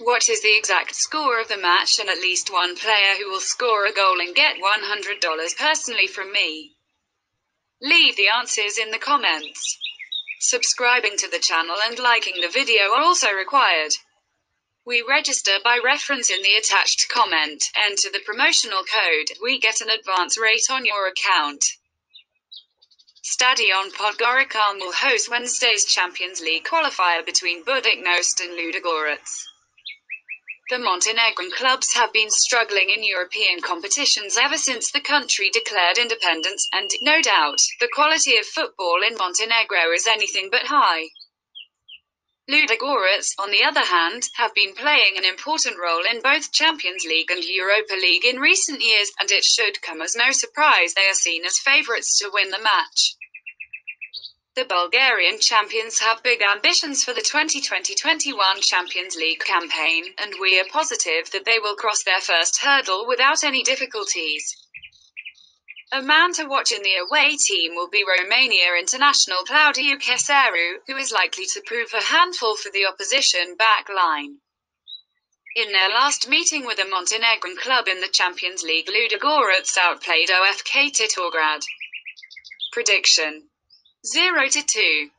What is the exact score of the match and at least one player who will score a goal and get $100 personally from me? Leave the answers in the comments. Subscribing to the channel and liking the video are also required. We register by reference in the attached comment. Enter the promotional code. We get an advance rate on your account. Stadion Podgorica will host Wednesday's Champions League qualifier between Budućnost and Ludogorets. The Montenegrin clubs have been struggling in European competitions ever since the country declared independence, and, no doubt, the quality of football in Montenegro is anything but high. Ludogorets, on the other hand, have been playing an important role in both Champions League and Europa League in recent years, and it should come as no surprise they are seen as favourites to win the match. The Bulgarian champions have big ambitions for the 2020-21 Champions League campaign, and we are positive that they will cross their first hurdle without any difficulties. A man to watch in the away team will be Romania international Claudiu Keseru, who is likely to prove a handful for the opposition back line. In their last meeting with a Montenegrin club in the Champions League Ludogorets outplayed OFK Titograd. Prediction 0 to 2.